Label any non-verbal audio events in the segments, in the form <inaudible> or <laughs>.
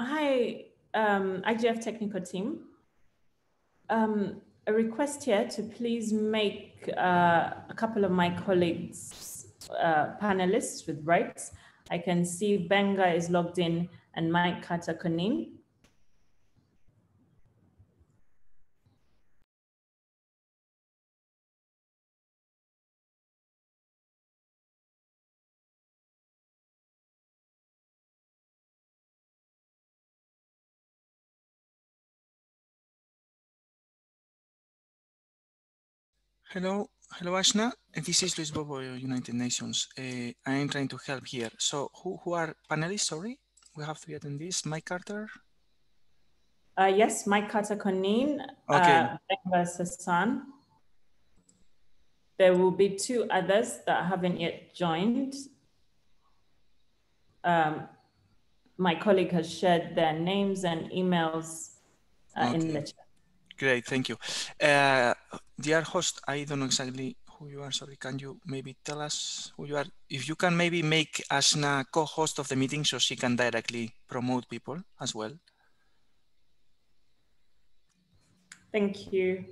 Hi, um, IGF technical team. Um, a request here to please make uh, a couple of my colleagues uh, panelists with rights. I can see Benga is logged in and Mike Carter Hello, hello, Ashna. This is Luis Bobo, United Nations. Uh, I am trying to help here. So, who, who are panelists? Sorry, we have three attendees. Mike Carter. Uh, yes, Mike Carter Konin, Okay. uh, Sassan. There will be two others that haven't yet joined. Um, my colleague has shared their names and emails uh, in the chat. Great, thank you. Uh, dear host, I don't know exactly who you are. Sorry, can you maybe tell us who you are? If you can maybe make Ashna co-host of the meeting so she can directly promote people as well. Thank you.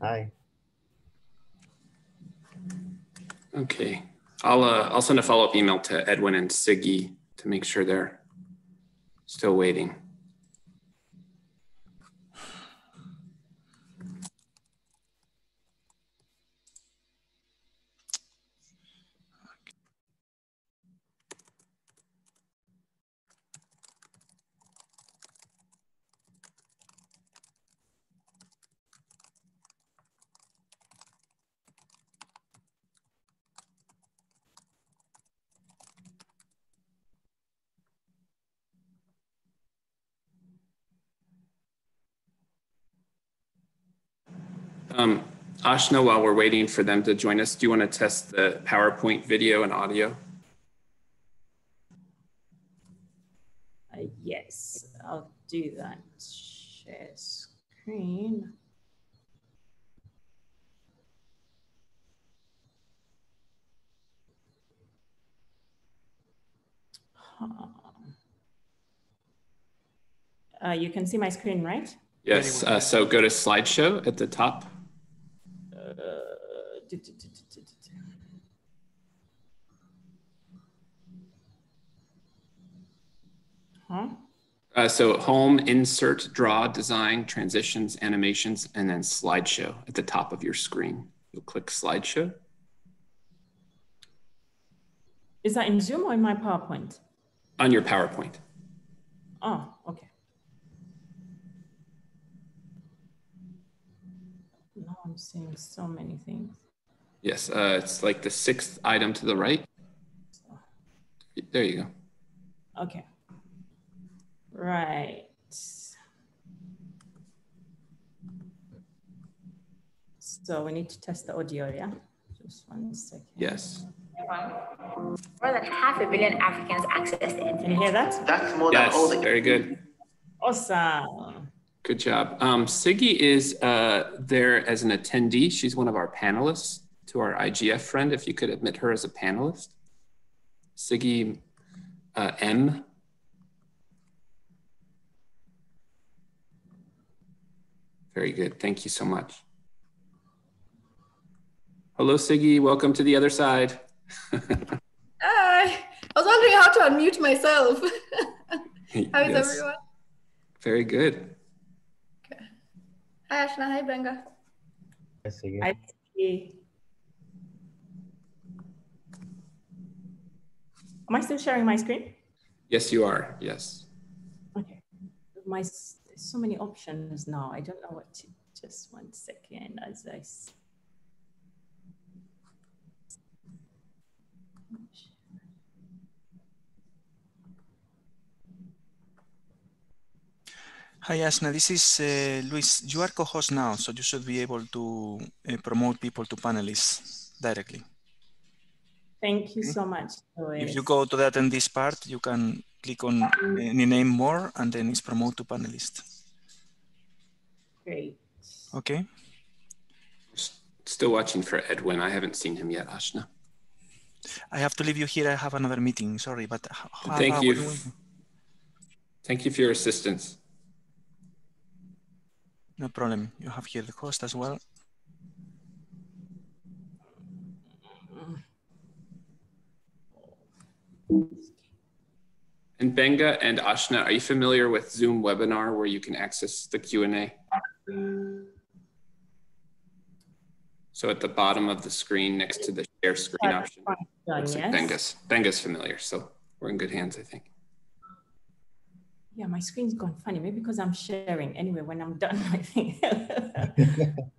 Hi. Okay, I'll, uh, I'll send a follow-up email to Edwin and Siggy to make sure they're still waiting. Um, Ashna, while we're waiting for them to join us, do you want to test the PowerPoint video and audio? Uh, yes, I'll do that. Share screen. Uh, you can see my screen, right? Yes, uh, so go to slideshow at the top. Uh, do, do, do, do, do, do, do. Huh? Uh, so home, insert, draw, design, transitions, animations, and then slideshow at the top of your screen. You'll click slideshow. Is that in Zoom or in my PowerPoint? on your PowerPoint. Oh, okay. Now I'm seeing so many things. Yes, uh, it's like the sixth item to the right. There you go. Okay. Right. So we need to test the audio, yeah? Just one second. Yes. More than half a billion Africans access the Can you internet. hear that? That's more than all the very good. Awesome. Good job. Um, Siggy is uh, there as an attendee. She's one of our panelists to our IGF friend. If you could admit her as a panelist. Siggy uh, M. Very good. Thank you so much. Hello, Siggy. Welcome to the other side. <laughs> Hi. I was wondering how to unmute myself. <laughs> How is Yes, everyone? Very good. Hi, Ashna. Hi, Benga. Yes, again. I see. Am I still sharing my screen? Yes, you are. Yes. Okay. My, there's so many options now. I don't know what to, just one second as I. Hi, Ashna. This is uh, Luis. You are co-host now, so you should be able to uh, promote people to panelists directly. Thank you Okay. so much. If you go to that the attendees part, you can click on any name more, and then it's promote to panelist. Great. Okay. Still watching for Edwin. I haven't seen him yet, Ashna. I have to leave you here. I have another meeting. Sorry, but how, Thank how- you. when we- Thank you for your assistance. No problem. You have here the host as well. And Benga and Ashna, are you familiar with Zoom webinar where you can access the Q&A? So at the bottom of the screen next to the share screen option, Done, looks like yes. Benga's, Benga's familiar. So we're in good hands, I think. Yeah, my screen's gone funny. Maybe because I'm sharing. Anyway, when I'm done, <laughs> I think. <laughs>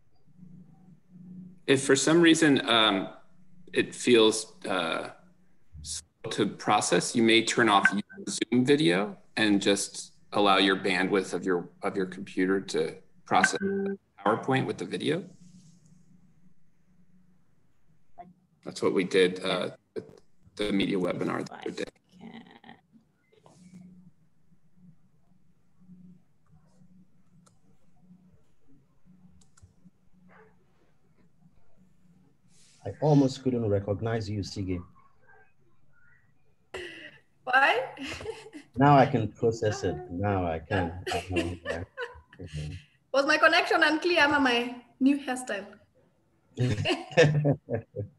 If for some reason um, it feels uh, slow to process, you may turn off Zoom video and just allow your bandwidth of your of your computer to process PowerPoint with the video. That's what we did uh, the media webinar the other day. I almost couldn't recognize you, Sige. Why? <laughs> Now I can process it. Now I can. I know, yeah. Was my connection unclear? Am my new hairstyle? <laughs>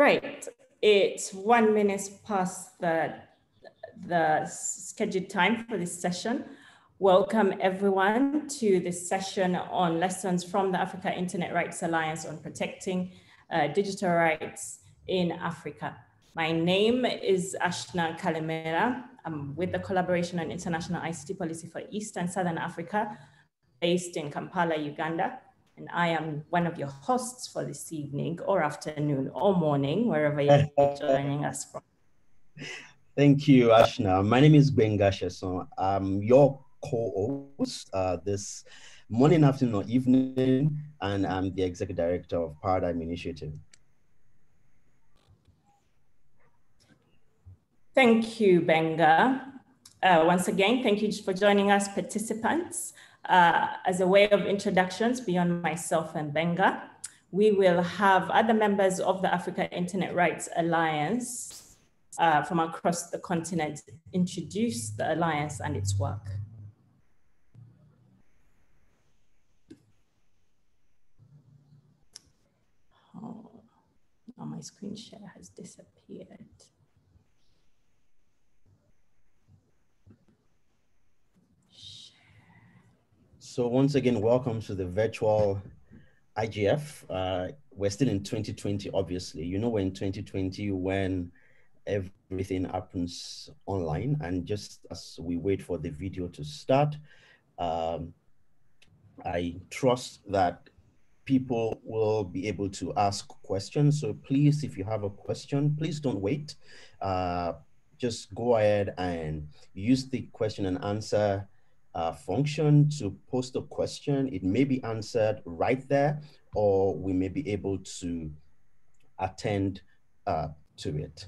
Right. It's one minute past the, the scheduled time for this session. Welcome everyone to this session on lessons from the Africa Internet Rights Alliance on protecting uh, digital rights in Africa. My name is Ashna Kalemera. I'm with the Collaboration on International ICT Policy for East and Southern Africa, based in Kampala, Uganda. And I am one of your hosts for this evening or afternoon or morning, wherever you're <laughs> joining us from. Thank you, Ashna. My name is Benga Sesan. I'm your co-host uh, this morning, afternoon, or evening, and I'm the executive director of Paradigm Initiative. Thank you, Benga. Uh, once again, thank you for joining us, participants. Uh, as a way of introductions beyond myself and Benga, we will have other members of the Africa Internet Rights Alliance uh, from across the continent introduce the Alliance and its work. Oh, now my screen share has disappeared. So once again, welcome to the virtual IGF. Uh, we're still in 2020, obviously. You know, we're in 2020 when everything happens online. And just as we wait for the video to start, um, I trust that people will be able to ask questions. So please, if you have a question, please don't wait. Uh, just go ahead and use the question and answer uh, function to post a question. It may be answered right there, or we may be able to attend uh, to it.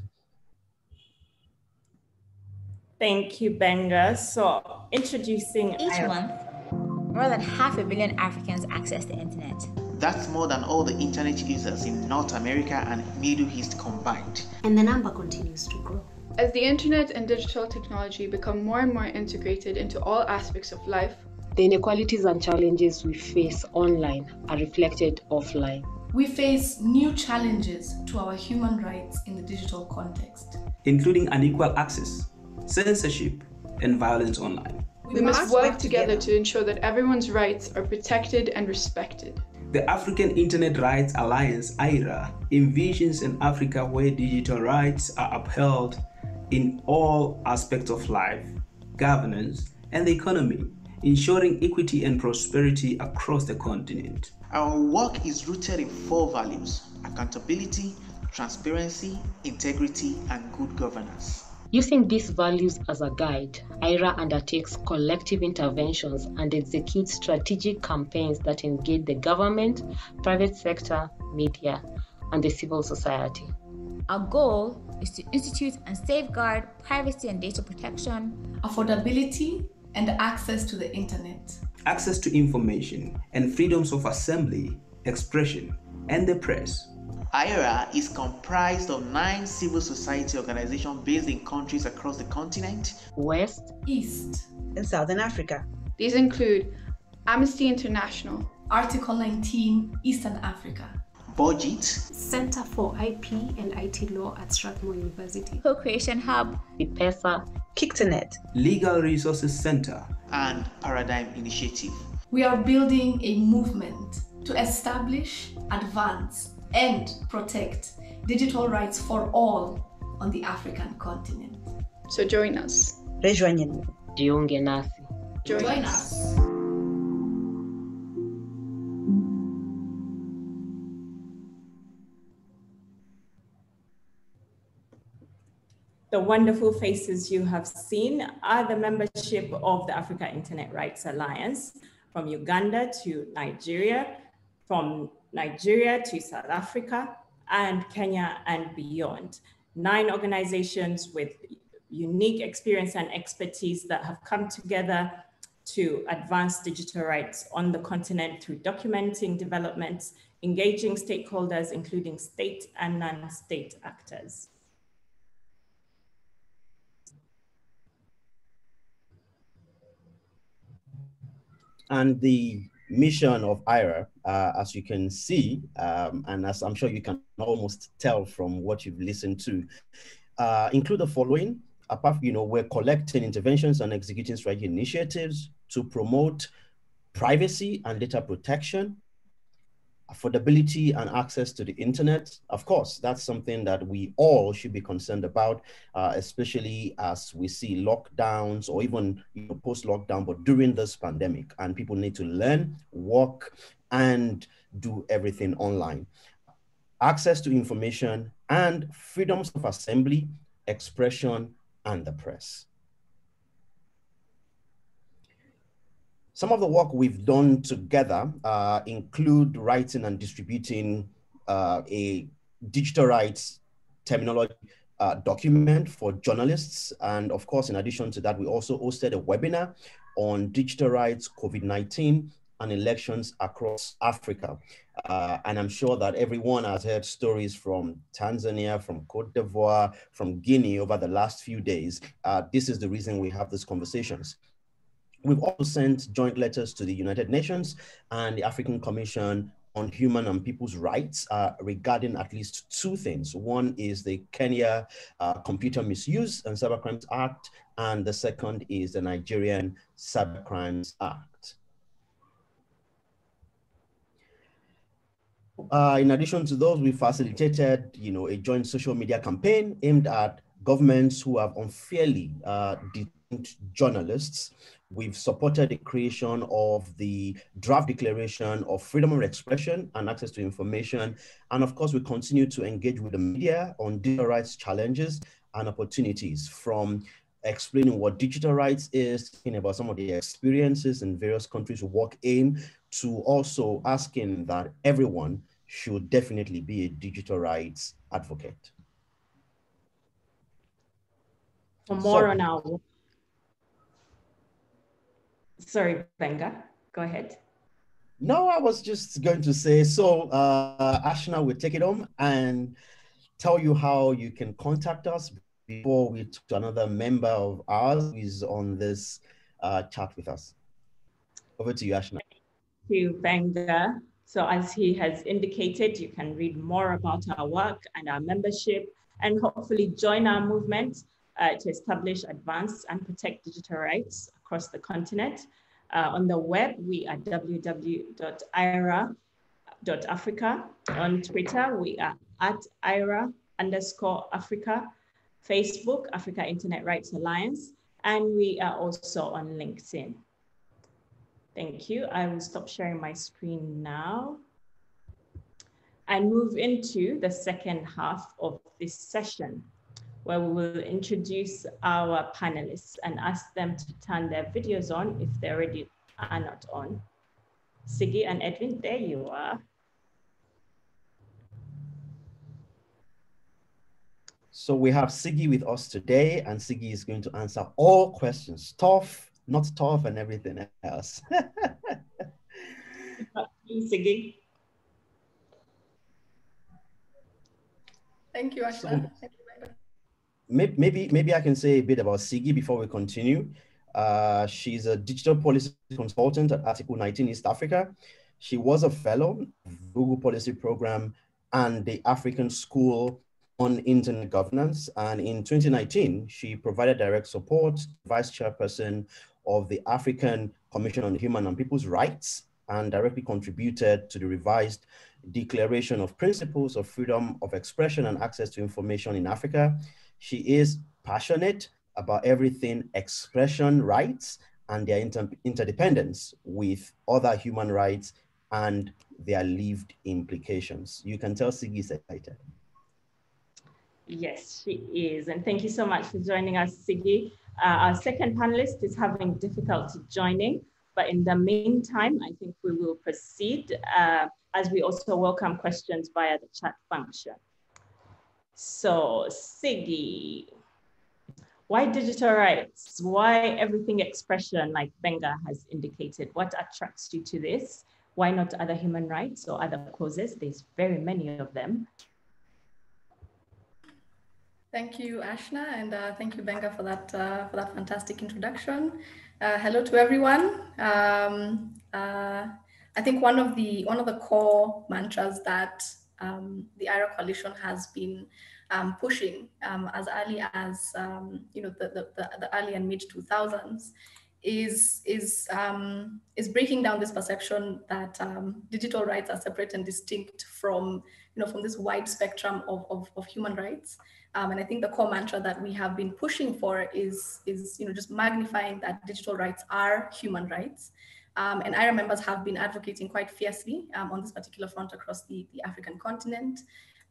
Thank you, Benga. So introducing Each month, more than half a billion Africans access the internet. That's more than all the internet users in North America and Middle East combined. And the number continues to grow. As the internet and digital technology become more and more integrated into all aspects of life, the inequalities and challenges we face online are reflected offline. We face new challenges to our human rights in the digital context, including unequal access, censorship, and violence online. We, we must work, work together, together to ensure that everyone's rights are protected and respected. The African Internet Rights Alliance, AIRA, envisions an Africa where digital rights are upheld in all aspects of life, governance, and the economy, ensuring equity and prosperity across the continent. Our work is rooted in four values accountability, transparency, integrity, and good governance. Using these values as a guide, AIRA undertakes collective interventions and executes strategic campaigns that engage the government, private sector, media, and the civil society. Our goal is to institute and safeguard privacy and data protection, affordability, and access to the internet, access to information, and freedoms of assembly, expression, and the press. AIRA is comprised of nine civil society organizations based in countries across the continent. West, East, and Southern Africa. These include Amnesty International, Article 19, Eastern Africa, BudgIT, Center for IP and IT Law at Strathmore University, Co-Creation Hub, CIPESA, KICTANet, Legal Resources Center, and Paradigm Initiative. We are building a movement to establish, advance, and protect digital rights for all on the African continent. So join us. Rejoignez-nous. Jiunge nasi. Join, join us. The wonderful faces you have seen are the membership of the Africa Internet Rights Alliance from Uganda to Nigeria, from Nigeria to South Africa, and Kenya and beyond. Nine organizations with unique experience and expertise that have come together to advance digital rights on the continent through documenting developments, engaging stakeholders, including state and non-state actors. And the mission of AIRA, uh, as you can see, um, and as I'm sure you can almost tell from what you've listened to, uh, include the following. Apart, you know, we're collecting interventions and executing strategic initiatives to promote privacy and data protection, affordability and access to the internet. Of course, that's something that we all should be concerned about, uh, especially as we see lockdowns or even you know, post-lockdown, but during this pandemic, and people need to learn, work, and do everything online. Access to information and freedoms of assembly, expression, and the press. Some of the work we've done together uh, include writing and distributing uh, a digital rights terminology uh, document for journalists. And of course, in addition to that, we also hosted a webinar on digital rights, COVID-19, and elections across Africa. Uh, and I'm sure that everyone has heard stories from Tanzania, from Cote d'Ivoire, from Guinea over the last few days. Uh, this is the reason we have these conversations. We've also sent joint letters to the United Nations and the African Commission on Human and People's Rights uh, regarding at least two things. One is the Kenya uh, Computer Misuse and Cybercrimes Act, and the second is the Nigerian Cybercrimes Act. Uh, in addition to those, we facilitated, you know, a joint social media campaign aimed at governments who have unfairly uh, detained journalists We've supported the creation of the draft declaration of freedom of expression and access to information. And of course, we continue to engage with the media on digital rights challenges and opportunities from explaining what digital rights is, talking about some of the experiences in various countries to work in, to also asking that everyone should definitely be a digital rights advocate. For more so, on our, sorry, Benga, go ahead. No, I was just going to say, so uh, Ashna will take it home and tell you how you can contact us before we talk to another member of ours who is on this uh, chat with us. Over to you, Ashna. Thank you, Benga. So as he has indicated, you can read more about our work and our membership and hopefully join our movement uh, to establish, advance, and protect digital rights across the continent. Uh, on the web, we are www.aira.africa. On Twitter, we are at aira underscore Africa. Facebook, Africa Internet Rights Alliance, and we are also on LinkedIn. Thank you. I will stop sharing my screen now and move into the second half of this session where we will introduce our panelists and ask them to turn their videos on if they already are not on. Sigi and Edwin, there you are. So we have Sigi with us today, and Sigi is going to answer all questions, tough, not tough, and everything else. <laughs> Sigi. Thank you, Ashna. So, maybe maybe I can say a bit about Sigi before we continue. Uh, she's a digital policy consultant at Article 19 East Africa. She was a fellow Google Policy Program and the African School on Internet Governance. And in 2019, she provided direct support, vice chairperson of the African Commission on Human and People's Rights, and directly contributed to the revised Declaration of Principles of Freedom of Expression and Access to Information in Africa, she is passionate about everything expression rights and their inter interdependence with other human rights and their lived implications. You can tell Sigi is excited. Yes, she is. And thank you so much for joining us, Sigi. Uh, our second panelist is having difficulty joining, but in the meantime, I think we will proceed uh, as we also welcome questions via the chat function. So Siggy, why digital rights? Why everything expression like Benga has indicated? What attracts you to this? Why not other human rights or other causes? There's very many of them. Thank you, Ashna, and uh, thank you, Benga, for that uh, for that fantastic introduction. Uh, hello to everyone. Um, uh, I think one of the one of the core mantras that um, the AIRA coalition has been um, pushing um, as early as um, you know the, the, the, early and mid 2000s is is um, is breaking down this perception that um, digital rights are separate and distinct from you know from this wide spectrum of, of, of human rights. And I think the core mantra that we have been pushing for is is you know just magnifying that digital rights are human rights um, and AIRA members have been advocating quite fiercely um, on this particular front across the, the African continent.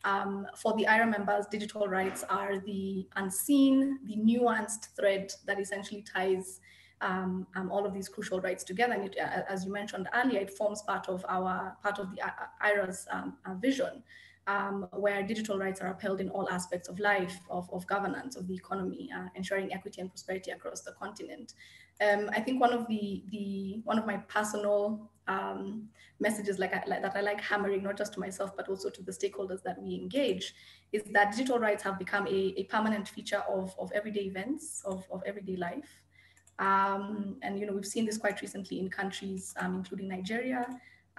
Um, for the AIRA members, digital rights are the unseen, the nuanced thread that essentially ties um, um, all of these crucial rights together. And it, uh, as you mentioned earlier, it forms part of our part of the AIRA's um, uh, vision, um, where digital rights are upheld in all aspects of life, of, of governance, of the economy, uh, ensuring equity and prosperity across the continent. Um, I think one of the the one of my personal um, messages like, I, like, that I like hammering, not just to myself, but also to the stakeholders that we engage, is that digital rights have become a, a permanent feature of, of everyday events, of, of everyday life. Um, and you know we've seen this quite recently in countries, um, including Nigeria,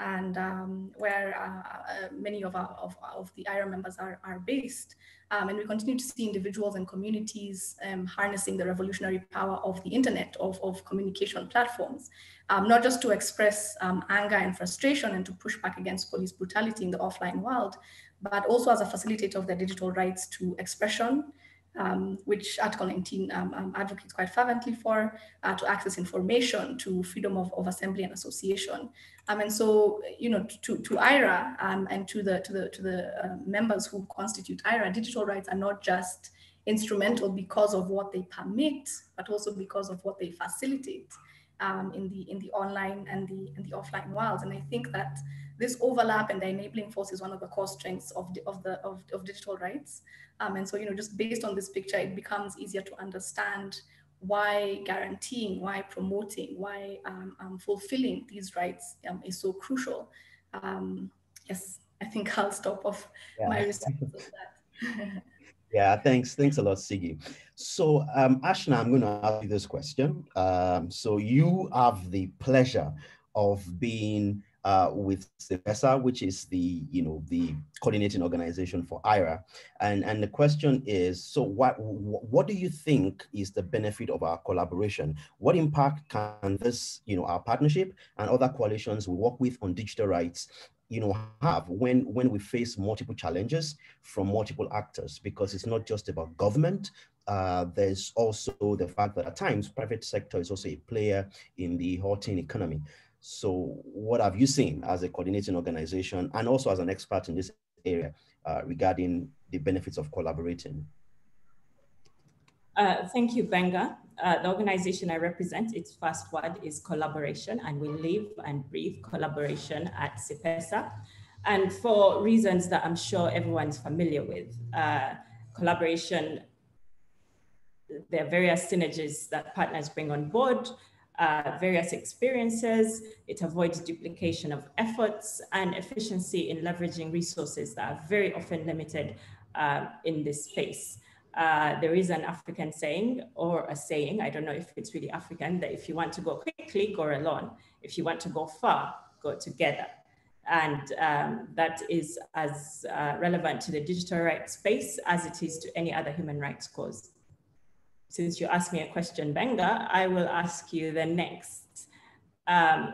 and um, where uh, uh, many of, our, of, of the AIRA members are, are based. Um, and we continue to see individuals and communities um, harnessing the revolutionary power of the internet, of, of communication platforms, um, not just to express um, anger and frustration and to push back against police brutality in the offline world, but also as a facilitator of their digital rights to expression, um, which Article 19 um, um, advocates quite fervently for, uh, to access information, to freedom of, of assembly and association. Um, and so, you know, to, to AIRA um, and to the, to the, to the uh, members who constitute AIRA, digital rights are not just instrumental because of what they permit, but also because of what they facilitate um, in the in the online and the and the offline worlds. And I think that this overlap and the enabling force is one of the core strengths of the, of the of, of digital rights. Um, and so, you know, just based on this picture, it becomes easier to understand why guaranteeing, why promoting, why um, um, fulfilling these rights um, is so crucial. Um, yes, I think I'll stop off yeah. my response of that. <laughs> yeah, thanks. Thanks a lot, Sigi. So, um, Ashna, I'm going to ask you this question. Um, so, you have the pleasure of being uh, with CIPESA, which is the you know the coordinating organization for AIRA, and and the question is, so what what do you think is the benefit of our collaboration? What impact can this you know our partnership and other coalitions we work with on digital rights you know have when when we face multiple challenges from multiple actors? Because it's not just about government uh, there's also the fact that at times private sector is also a player in the halting economy so what have you seen as a coordinating organization and also as an expert in this area uh, regarding the benefits of collaborating? Uh, thank you, Benga. Uh, the organization I represent, its first word is collaboration, and we live and breathe collaboration at CIPESA. And for reasons that I'm sure everyone's familiar with, uh, collaboration, there are various synergies that partners bring on board uh, various experiences. It avoids duplication of efforts and efficiency in leveraging resources that are very often limited uh, in this space. Uh, there is an African saying or a saying, I don't know if it's really African, that if you want to go quickly, go alone. If you want to go far, go together. And um, that is as uh, relevant to the digital rights space as it is to any other human rights cause since you asked me a question, Benga, I will ask you the next. Um,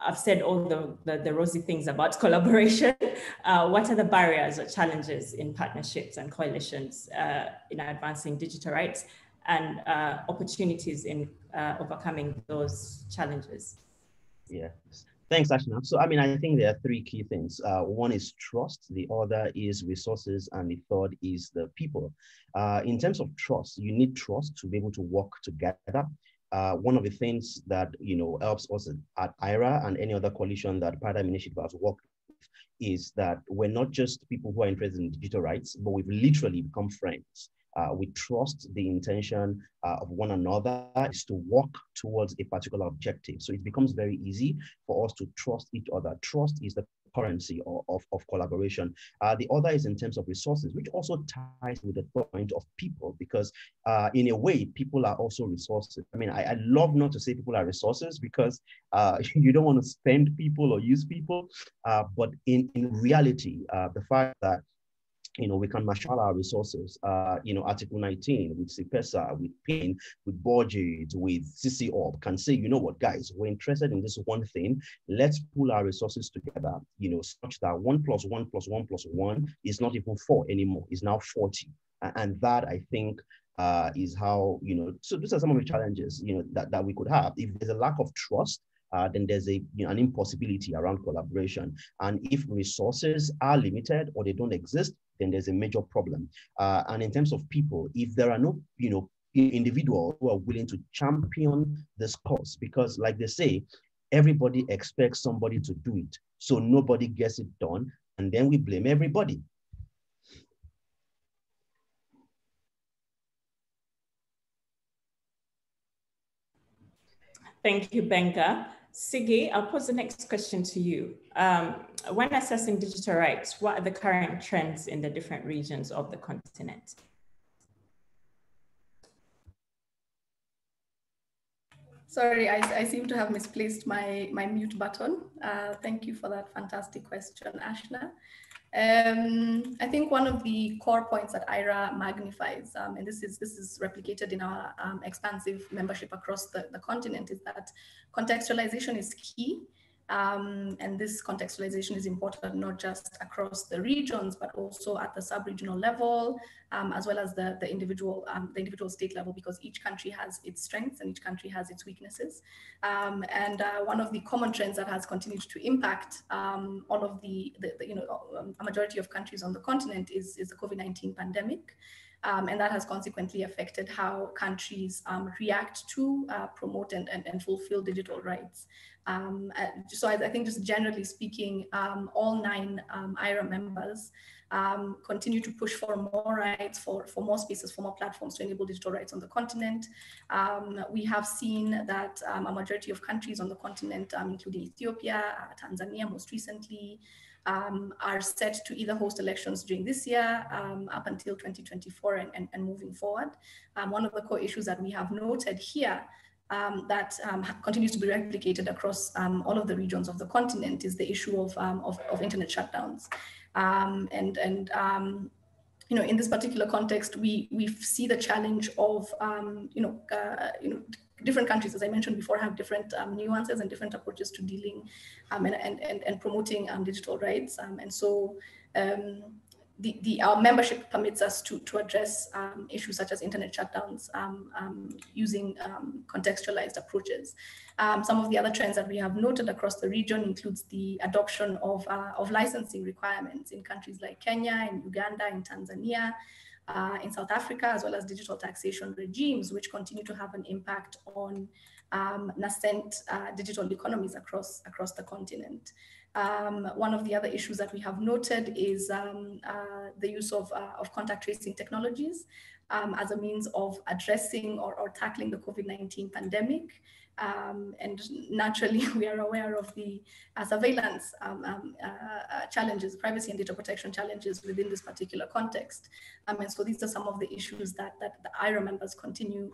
I've said all the, the, the, rosy things about <laughs> collaboration. Uh, what are the barriers or challenges in partnerships and coalitions uh, in advancing digital rights and uh, opportunities in uh, overcoming those challenges? Yes. Thanks, Ashna. So, I mean, I think there are three key things. Uh, one is trust, the other is resources, and the third is the people. Uh, in terms of trust, you need trust to be able to work together. Uh, one of the things that you know helps us at AIRA and any other coalition that Paradigm Initiative has worked with is that we're not just people who are interested in digital rights, but we've literally become friends uh, we trust the intention uh, of one another is to work towards a particular objective. So it becomes very easy for us to trust each other. Trust is the currency of, of, of collaboration. Uh, the other is in terms of resources, which also ties with the point of people, because uh, in a way, people are also resources. I mean, I, I love not to say people are resources because uh, <laughs> you don't want to spend people or use people, uh, but in, in reality, uh, the fact that you know, we can marshal our resources. Uh, you know, Article 19 with CIPESA, with PAIN, with BudgIT, with CCOP can say, you know what, guys, we're interested in this one thing. Let's pull our resources together, you know, such that one plus one plus one plus one is not even four anymore, it's now 40. And that I think uh, is how, you know, so these are some of the challenges, you know, that, that we could have. If there's a lack of trust, uh, then there's a you know, an impossibility around collaboration. And if resources are limited or they don't exist, then there's a major problem. Uh, and in terms of people, if there are no, you know, individuals who are willing to champion this cause, because like they say, everybody expects somebody to do it. So nobody gets it done. And then we blame everybody. Thank you, Benga. Sigi, I'll pose the next question to you. Um, when assessing digital rights, what are the current trends in the different regions of the continent? Sorry, I, I seem to have misplaced my, my mute button. Uh, thank you for that fantastic question, Ashna. Um, I think one of the core points that AIRA magnifies, um, and this is this is replicated in our um, expansive membership across the, the continent, is that contextualization is key. Um, and this contextualization is important not just across the regions, but also at the sub-regional level, um, as well as the, the individual um, the individual state level, because each country has its strengths and each country has its weaknesses. Um, and uh, one of the common trends that has continued to impact um, all of the, the, the, you know um, a majority of countries on the continent is, is the COVID-19 pandemic. Um, and that has consequently affected how countries um, react to, uh, promote, and, and, and fulfill digital rights. Um, uh, so I, I, think just generally speaking, um, all nine um, AIRA members um, continue to push for more rights, for, for more spaces, for more platforms to enable digital rights on the continent. We have seen that a majority of countries on the continent, including Ethiopia, uh, Tanzania most recently, um, are set to either host elections during this year um, up until 2024 and, and, and moving forward. Um, one of the core issues that we have noted here um, that um, continues to be replicated across um, all of the regions of the continent is the issue of, of, of, internet shutdowns. And and you know, in this particular context, we, we see the challenge of, um, you, know, uh, you know, different countries, as I mentioned before, have different um, nuances and different approaches to dealing um, and, and, and, and, promoting digital rights. and so the, the, our membership permits us to, to address um, issues such as internet shutdowns um, um, using um, contextualized approaches. Um, some of the other trends that we have noted across the region includes the adoption of, uh, of licensing requirements in countries like Kenya, in Uganda, in Tanzania, uh, in South Africa, as well as digital taxation regimes, which continue to have an impact on um, nascent uh, digital economies across, across the continent. Um, one of the other issues that we have noted is um, uh, the use of, uh, of contact tracing technologies um, as a means of addressing or, or tackling the COVID-19 pandemic. Um, and naturally, <laughs> we are aware of the uh, surveillance um, um, uh, uh, challenges, privacy and data protection challenges within this particular context. and so these are some of the issues that, that the AIRA members continue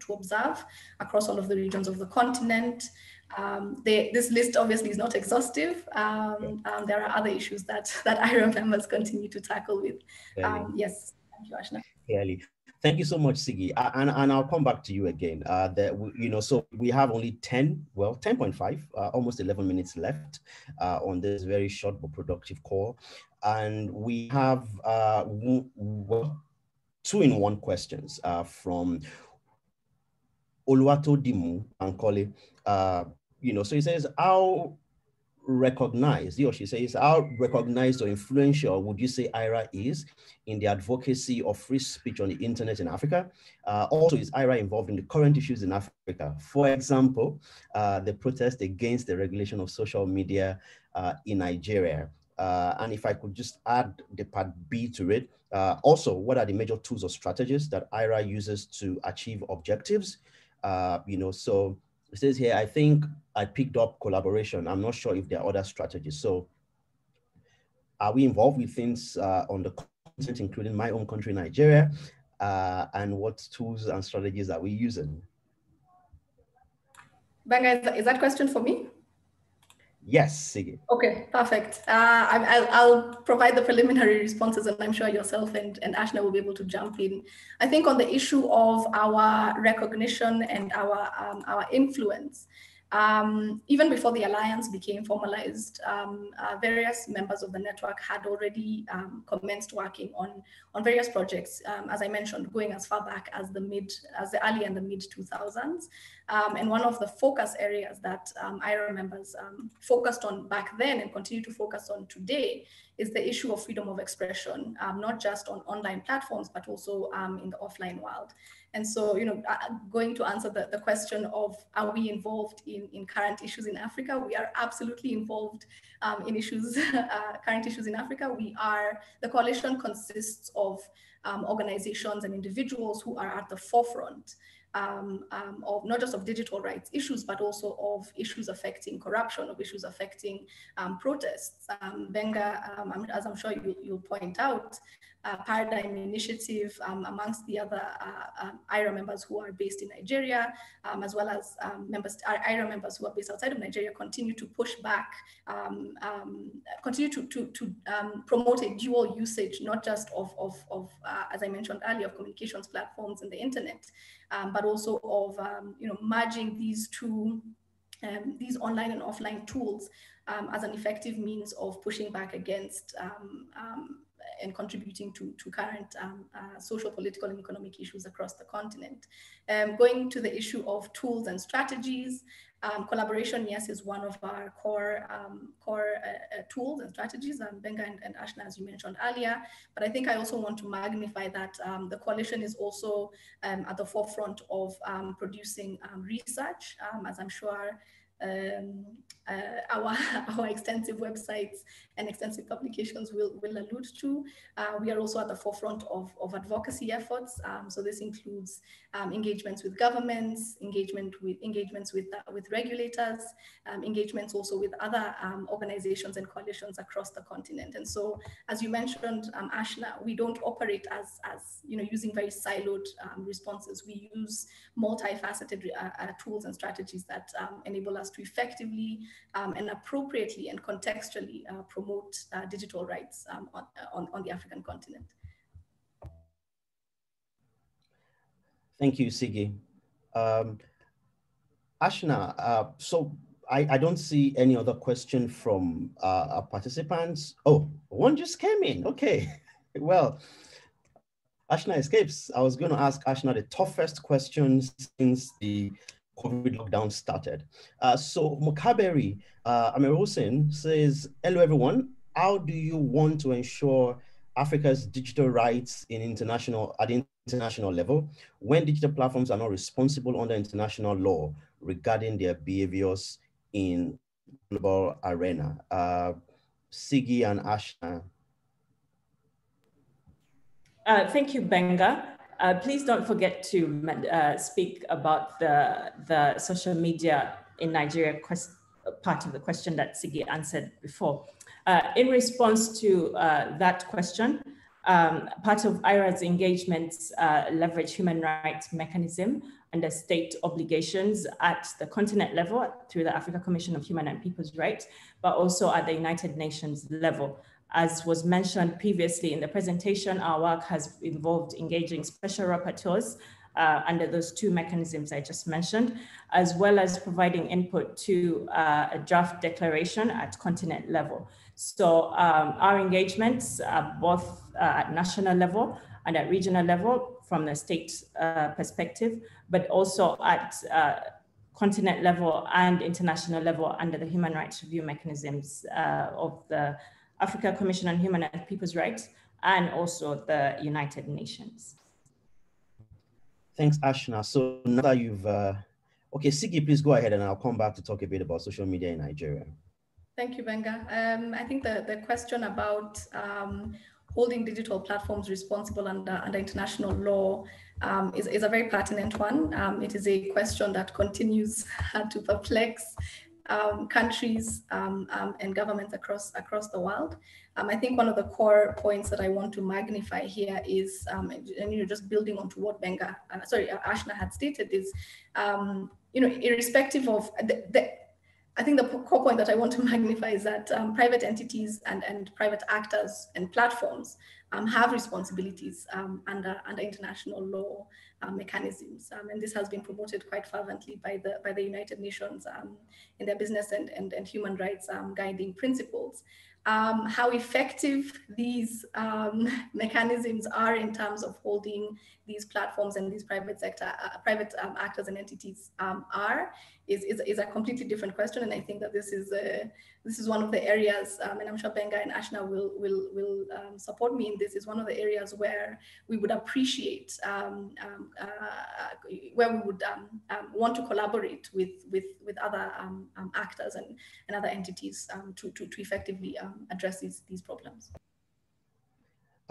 to observe across all of the regions of the continent. Um, they, this list obviously is not exhaustive. Um, um, there are other issues that <laughs> that AIRA members continue to tackle with. Um, yes, thank you, Ashna. Clearly. Thank you so much, Sigi. Uh, and, and I'll come back to you again. Uh, that you know, so we have only 10, well, 10.5, uh, almost 11 minutes left uh, on this very short but productive call. And we have uh, two in one questions uh, from Oluwato Dimu Ankole. Uh, you know, so he says, how recognized, he or she says, how recognized or influential would you say AIRA is in the advocacy of free speech on the internet in Africa? Uh, also, is AIRA involved in the current issues in Africa? For example, uh, the protest against the regulation of social media uh, in Nigeria. Uh, and if I could just add the part B to it, uh, also, what are the major tools or strategies that AIRA uses to achieve objectives? Uh, you know, so it says here, I think I picked up collaboration. I'm not sure if there are other strategies. So are we involved with things uh, on the continent, including my own country, Nigeria? Uh, and what tools and strategies are we using? Benga, is that question for me? Yes, Sigi. Okay, perfect. Uh, I, will provide the preliminary responses, and I'm sure yourself and, and Ashna will be able to jump in. I think on the issue of our recognition and our um, our influence, um, even before the alliance became formalized, um, uh, various members of the network had already um, commenced working on, on various projects, um, as I mentioned, going as far back as the mid, as the early and the mid 2000s. Um, and one of the focus areas that um, AIRA members focused on back then and continue to focus on today is the issue of freedom of expression, not just on online platforms, but also in the offline world. And so, you know, uh, going to answer the, the question of are we involved in, in current issues in Africa? We are absolutely involved um, in issues, <laughs> uh, current issues in Africa. We are, the coalition consists of um, organizations and individuals who are at the forefront um, um, of not just of digital rights issues, but also of issues affecting corruption, of issues affecting um, protests. Um, Benga, um, as I'm sure you, will point out, uh, Paradigm Initiative, um, amongst the other uh, AIRA members who are based in Nigeria, as well as members, AIRA members who are based outside of Nigeria, continue to push back, continue to, to, to promote a dual usage, not just of, of, of uh, as I mentioned earlier, of communications platforms and the internet, um, but also of um, you know merging these two um, these online and offline tools um, as an effective means of pushing back against um, um, and contributing to, to current um, uh, social, political, and economic issues across the continent. Um, going to the issue of tools and strategies, um, collaboration, yes, is one of our core um, core uh, uh, tools and strategies. Um, Benga and, and, Ashna, as you mentioned earlier, but I think I also want to magnify that um, the coalition is also um, at the forefront of producing research, as I'm sure um, uh, our, <laughs> our extensive websites and extensive publications will, will allude to. Uh, we are also at the forefront of, of advocacy efforts. Um, so this includes um, engagements with governments, engagement with engagements with, uh, with regulators, um, engagements also with other um, organizations and coalitions across the continent. And so, as you mentioned, um, Ashna, we don't operate as, as you know, using very siloed responses. We use multifaceted uh, uh, tools and strategies that enable us to effectively um, and appropriately and contextually uh, promote uh, digital rights um, on, on, on, the African continent. Thank you, Sigi. Um, Ashna, uh, so I, I, don't see any other question from uh, our participants. Oh, one just came in. Okay, <laughs> well, Ashna escapes. I was going to ask Ashna the toughest questions since the COVID lockdown started. Uh, so Mukaberi uh, Amirosin says, hello everyone, how do you want to ensure Africa's digital rights in international at the international level when digital platforms are not responsible under international law regarding their behaviors in global arena? Uh, Sigi and Ashna. Uh, thank you, Benga. Uh, please don't forget to uh, speak about the, the social media in Nigeria part of the question that Sigi answered before. Uh, in response to uh, that question, um, part of AIRA's engagements uh, leverage human rights mechanism under state obligations at the continent level through the Africa Commission of Human and People's Rights, but also at the United Nations level. As was mentioned previously in the presentation, our work has involved engaging special rapporteurs uh, under those two mechanisms I just mentioned, as well as providing input to uh, a draft declaration at continent level. So um, our engagements are both uh, at national level and at regional level from the state uh, perspective, but also at uh, continent level and international level under the human rights review mechanisms uh, of the Africa Commission on Human and People's Rights, and also the United Nations. Thanks, Ashna. So now that you've, uh, okay, Sigi, please go ahead and I'll come back to talk a bit about social media in Nigeria. Thank you, Benga. Um, I think the, the question about um, holding digital platforms responsible under, under international law um, is, is a very pertinent one. Um, it is a question that continues <laughs> to perplex um, countries um, um, and governments across across the world. Um, I think one of the core points that I want to magnify here is, um, and you know, just building onto what Benga, uh, sorry, Ashna had stated is, um, you know, irrespective of the, the I think the core point that I want to <laughs> magnify is that um, private entities and, and private actors and platforms um, have responsibilities um, under, under international law um, mechanisms. Um, and this has been promoted quite fervently by the, by the United Nations um, in their business and, and, and human rights guiding principles how effective these <laughs> mechanisms are in terms of holding these platforms and these private sector, uh, private um, actors and entities um, are is, is, is, a completely different question. And I think that this is a, this is one of the areas, um, and I'm sure Benga and Ashna will will will um, support me in this. Is one of the areas where we would appreciate, um, um uh, where we would want to collaborate with with with other actors and, and other entities to, to to effectively address these these problems.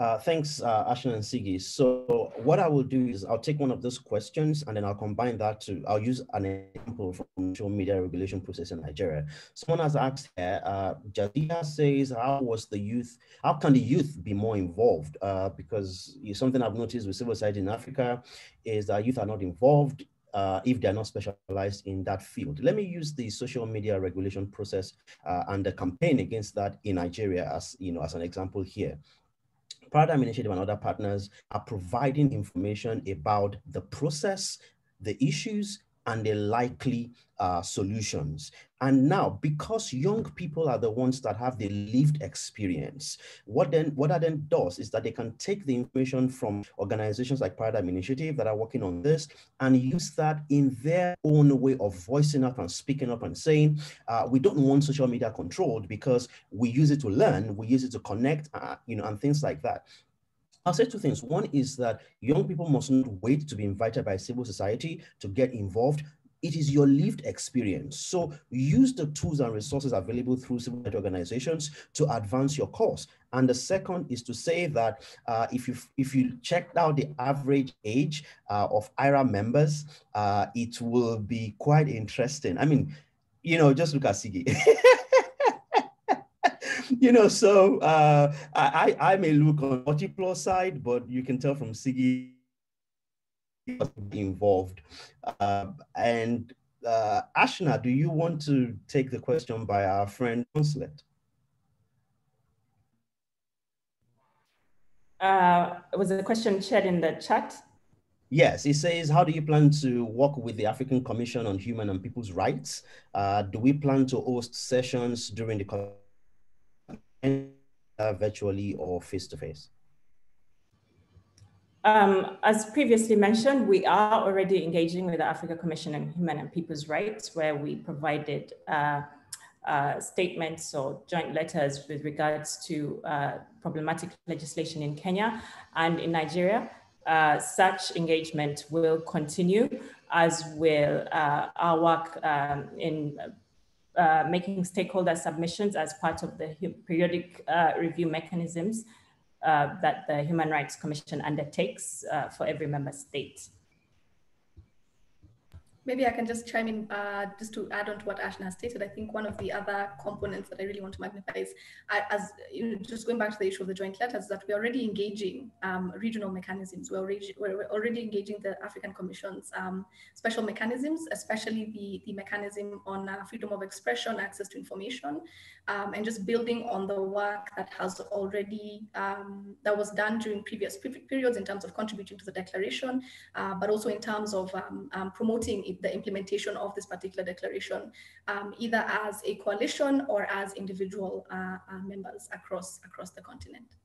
Uh, thanks, uh, and Sigi. So what I will do is I'll take one of those questions and then I'll combine that to, I'll use an example from social media regulation process in Nigeria. Someone has asked here, uh, Jazia says, how was the youth, how can the youth be more involved? Uh, because something I've noticed with civil society in Africa is that youth are not involved uh, if they're not specialized in that field. Let me use the social media regulation process uh, and the campaign against that in Nigeria as, you know, as an example here. Paradigm Initiative and other partners are providing information about the process, the issues, and the likely uh, solutions. And now, because young people are the ones that have the lived experience, what then what that then does is that they can take the information from organizations like Paradigm Initiative that are working on this and use that in their own way of voicing up and speaking up and saying, uh, we don't want social media controlled because we use it to learn, we use it to connect, uh, you know, and things like that. I'll say two things. One is that young people must not wait to be invited by civil society to get involved. It is your lived experience. So use the tools and resources available through civil society organizations to advance your cause. And the second is to say that uh, if you if you checked out the average age uh, of AIRA members, uh, it will be quite interesting. I mean, you know, just look at Sigi. <laughs> <laughs> you know, so uh, I, I may look on multiple side, but you can tell from Sigi involved. Uh, and uh, Ashna, do you want to take the question by our friend Consulate? Uh, was a question shared in the chat? Yes, it says, how do you plan to work with the African Commission on Human and People's Rights? Uh, do we plan to host sessions during the virtually or face-to-face? Um, as previously mentioned, we are already engaging with the Africa Commission on Human and People's Rights, where we provided uh, uh, statements or joint letters with regards to uh, problematic legislation in Kenya and in Nigeria. Uh, such engagement will continue, as will uh, our work um, in uh, making stakeholder submissions as part of the periodic uh, review mechanisms uh, that the Human Rights Commission undertakes uh, for every member state. Maybe I can just chime in uh, just to add on to what Ashna stated. I think one of the other components that I really want to magnify is, uh, as you know, just going back to the issue of the joint letters, that we're already engaging um, regional mechanisms. We're already, we're already engaging the African Commission's um, special mechanisms, especially the, the mechanism on uh, freedom of expression, access to information, um, and just building on the work that has already, um, that was done during previous periods in terms of contributing to the declaration, uh, but also in terms of um, um, promoting the implementation of this particular declaration, um, either as a coalition or as individual uh, uh, members across, across the continent.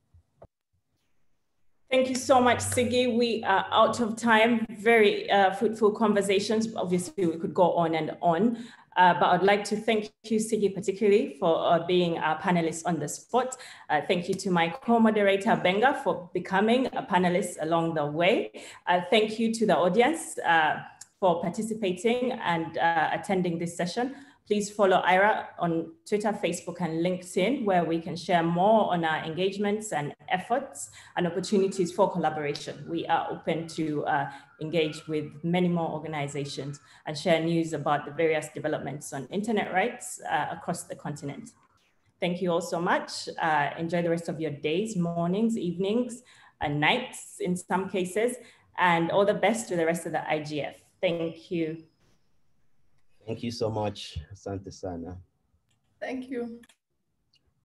Thank you so much, Sigi. We are out of time. Very uh, fruitful conversations. Obviously, we could go on and on. Uh, but I'd like to thank you, Sigi, particularly for uh, being a panelist on the spot. Uh, thank you to my co-moderator, Benga, for becoming a panelist along the way. Uh, thank you to the audience. Uh, for participating and uh, attending this session. Please follow AIRA on Twitter, Facebook, and LinkedIn, where we can share more on our engagements and efforts and opportunities for collaboration. We are open to uh, engage with many more organizations and share news about the various developments on internet rights uh, across the continent. Thank you all so much. Uh, enjoy the rest of your days, mornings, evenings, and nights in some cases, and all the best to the rest of the IGF. Thank you. Thank you so much, Santa Sana. Thank you.